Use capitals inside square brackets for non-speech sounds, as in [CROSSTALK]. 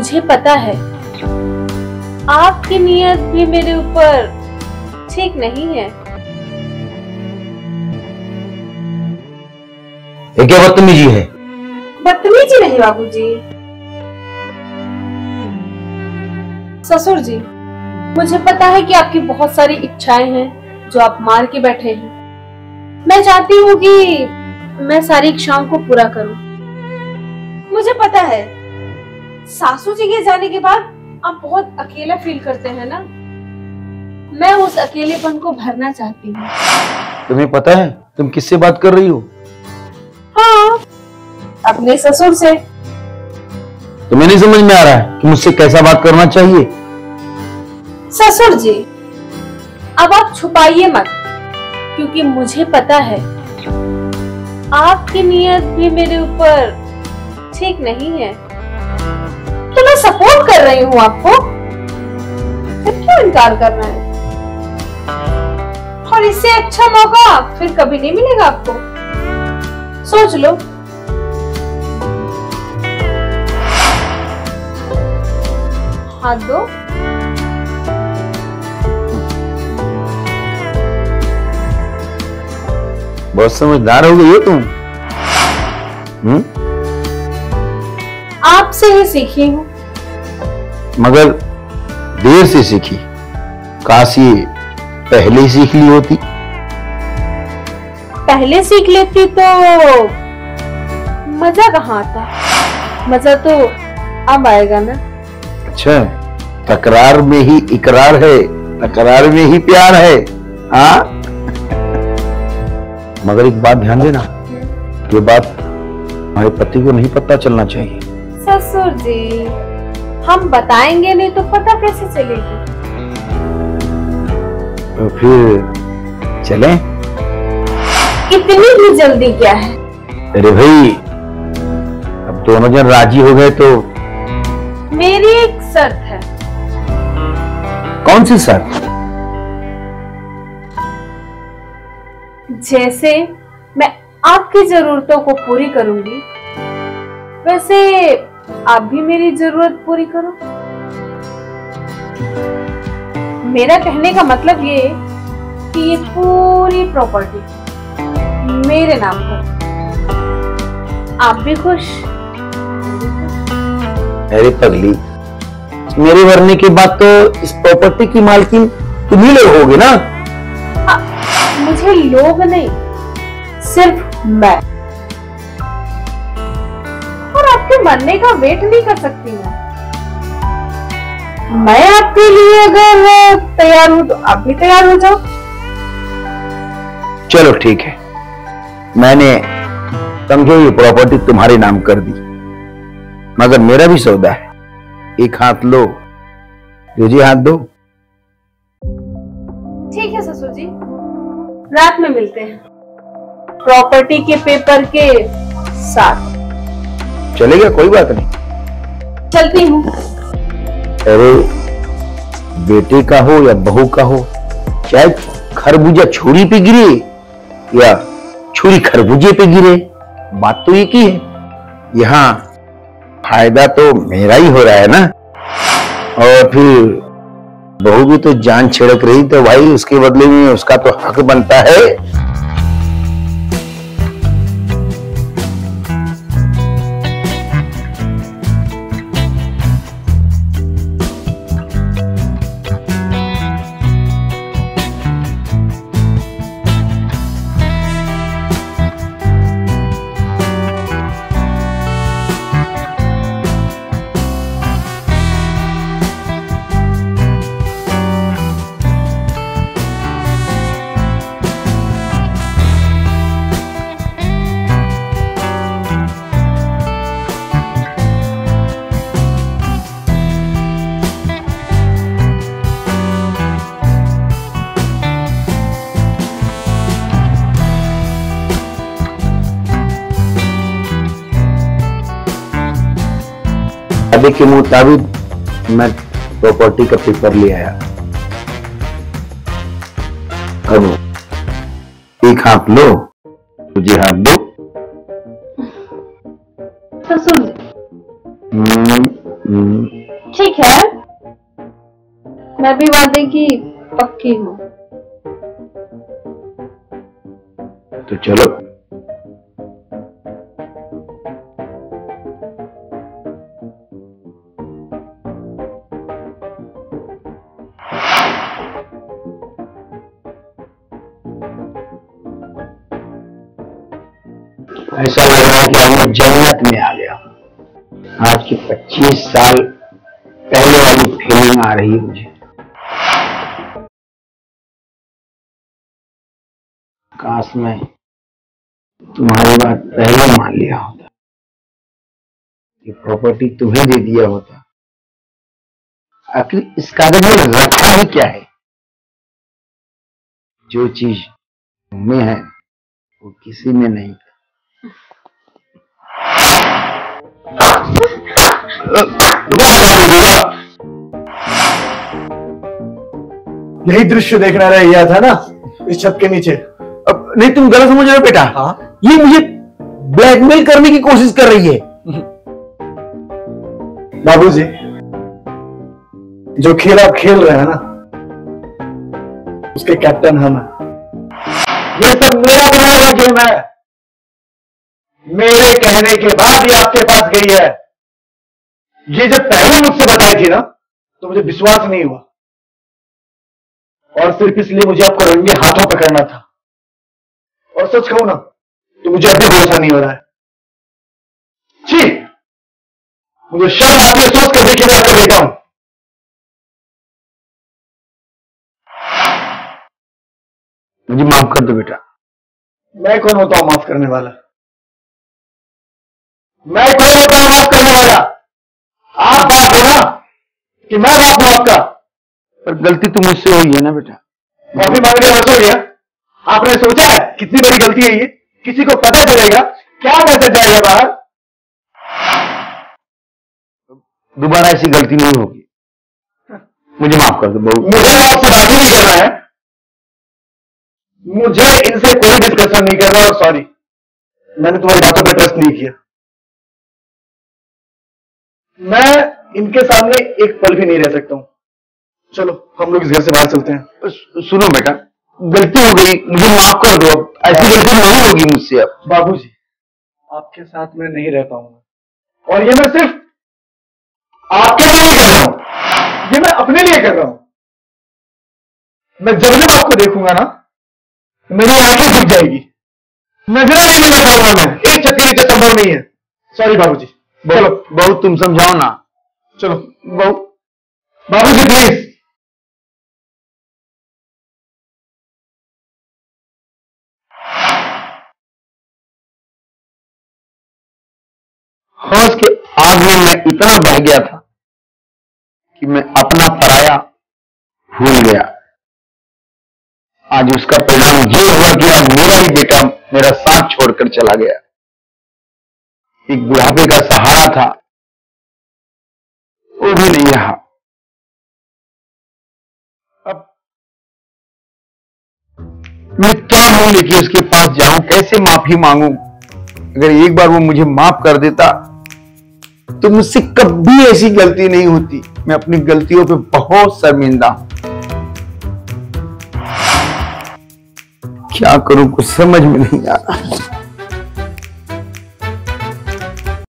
मुझे पता है। आपकी नीयत भी मेरे ऊपर ठीक नहीं है। ये क्या बदतमीजी है? बदतमीजी नहीं बाबूजी। ससुर जी मुझे पता है कि आपकी बहुत सारी इच्छाएँ हैं जो आप मार के बैठे हैं। मैं चाहती हूँ कि मैं सारी इच्छाओं को पूरा करूँ। मुझे पता है सासू जी के जाने के बाद आप बहुत अकेला फील करते हैं ना? मैं उस अकेलेपन को भरना चाहती हूँ। तुम्हें पता है तुम किससे बात कर रही हो? हाँ अपने ससुर से। तुम्हें नहीं समझ में आ रहा है कि मुझसे कैसा बात करना चाहिए। ससुर जी अब आप छुपाइए मत क्योंकि मुझे पता है आपकी नीयत भी मेरे ऊपर ठीक नहीं है। तो सपोर्ट कर रही हूँ आपको फिर क्यों इनकार कर रहे हैं? और इससे अच्छा मौका फिर कभी नहीं मिलेगा आपको। सोच लो। हाथ दो बहुत समझदार हो गई हो तुम। हम्म? आपसे ही सीखी हूँ। मगर देर से सीखी। काश ये पहले सीख ली होती। पहले सीख लेती तो मज़ा कहाँ आता? मज़ा तो अब आएगा ना। अच्छा तकरार में ही इकरार है तकरार में ही प्यार है हाँ? मगर एक बात ध्यान देना ये बात हमारे पति को नहीं पता चलना चाहिए। ससुर जी। हम बताएँगे नहीं तो पता कैसे चलेगी? तो फिर चलें। इतनी भी जल्दी क्या है। अरे भाई अब दोनों जन राज़ी हो गए तो। मेरी एक शर्त है। कौन सी शर्त? जैसे मैं आपकी जरूरतों को पूरी करूँगी वैसे आप भी मेरी ज़रूरत पूरी करो। मेरा कहने का मतलब ये कि ये पूरी प्रॉपर्टी मेरे नाम पर आप भी खुश? अरे पगली मेरे मरने के बाद तो इस प्रॉपर्टी की मालकिन तुम ही लोग होगे ना? मुझे लोग नहीं सिर्फ़ मैं। आपके मरने का वेट नहीं कर सकती मैं मैं आपके लिए अगर तैयार हूँ तो आप भी तैयार हो जाओ। चलो ठीक है। मैंने समझो ये प्रॉपर्टी तुम्हारे नाम कर दी। मगर मेरा भी सौदा है। एक हाथ लो दूसरी हाथ दो। ठीक है ससुर जी रात में मिलते हैं। प्रॉपर्टी के पेपर के साथ। चलेगा? कोई बात नहीं। चलती हूँ। अरे बेटे का हो या बहू का हो चाहे खरबूजा छुरी पे गिरे या छुरी खरबूजे पे गिरे बात तो एक ही है। यहाँ फ़ायदा तो मेरा ही हो रहा है ना? और फिर बहू भी तो जान छिड़क रही तो भाई उसके बदले में उसका तो हक बनता है। वादे के मुताबिक मैं प्रॉपर्टी का पेपर ले आया। अब एक हाथ लो तुझे हाथ दो। जी हम्म, हम्म, ठीक है। मैं भी वादे की पक्की हूँ। तो चलो। ऐसा लग रहा कि हम जन्नत में आ गया हूँ। आज के 25 साल पहले वाली फीलिंग आ रही है मुझे। काश मैं तुम्हारी बात पहले मान लिया होता। ये प्रॉपर्टी तुम्हें दे दिया होता। आखिर इस कागज़ में रखा ही क्या है? जो चीज़ में है, वो किसी में नहीं। [LAUGHS] यही दृश्य देखना रह गया था ना इस छत के नीचे। अब नहीं तुम गलत समझ रहे हो बेटा। हाँ। ये मुझे ब्लैकमेल करने की कोशिश कर रही है। [LAUGHS] बाबूजी जो खेल आप खेल रहे हैं ना उसके कैप्टन हम हैं। ये सब मेरा बनाया हुआ गेम है। मेरे कहने के बाद ही आपके पास गई है। ये जब पहले मुझसे बताई थी ना तो मुझे विश्वास नहीं हुआ। और सिर्फ़ इसलिए मुझे आपको रंगे हाथों पकड़ना था। और सच कहू ना तो मुझे अभी भरोसा नहीं हो रहा है। जी मुझे शर्म आती है सोच कर देखिए मैं आपका बेटा हूँ मुझे माफ़ कर दो बेटा। मैं कौन होता हूँ माफ़ करने वाला? मैं कौन हूँ माफ़ करने वाला। आप बाप हो ना कि मैं बाप हूँ आपका पर गलती तो मुझसे हुई है ना बेटा। माफ़ी मांगने में हो। गया आपने सोचा है कितनी बड़ी गलती है ये? किसी को पता चलेगा। क्या मैसेज जाएगा बाहर? दोबारा ऐसी गलती नहीं होगी। मुझे माफ़ कर दो बहू मुझे आपसे बात नहीं करना है। मुझे इनसे कोई डिस्कशन नहीं करना और सॉरी मैंने तुम्हारी बातों पर ट्रस्ट नहीं किया। मैं इनके सामने एक पल भी नहीं रह सकता हूँ। चलो हम लोग इस घर से बाहर चलते हैं। सुनो बेटा गलती हो गई मुझे माफ़ कर दो अब। ऐसी गलती नहीं होगी मुझसे अब। बाबूजी आपके साथ मैं नहीं रह पाऊँगा और ये मैं सिर्फ़ आपके लिए नहीं कर रहा हूँ। ये मैं अपने लिए कर रहा हूँ। मैं जब जब आपको देखूँगा ना मेरी आँखें दिख जाएगी। नज़र नहीं पाऊँगा मैं। एक छत के नीचे संभव नहीं है। सॉरी बाबूजी। चलो, बहू, तुम समझाओ ना। चलो, बहु। बाबूजी प्लीज़ हौस के आग में मैं इतना बह गया था कि मैं अपना पराया भूल गया। आज उसका परिणाम ये हुआ कि अब मेरा ही बेटा मेरा साथ छोड़कर चला गया। एक बुढ़ापे का सहारा था, वो भी नहीं रहा। अब मैं क्या मूल्य की उसके पास जाऊँ, कैसे माफ़ी मांगू? अगर एक बार वो मुझे माफ़ कर देता तो मुझसे कभी ऐसी गलती नहीं होती। मैं अपनी गलतियों पे बहुत शर्मिंदा हूँ। क्या करूँ, कुछ समझ में नहीं आ रहा।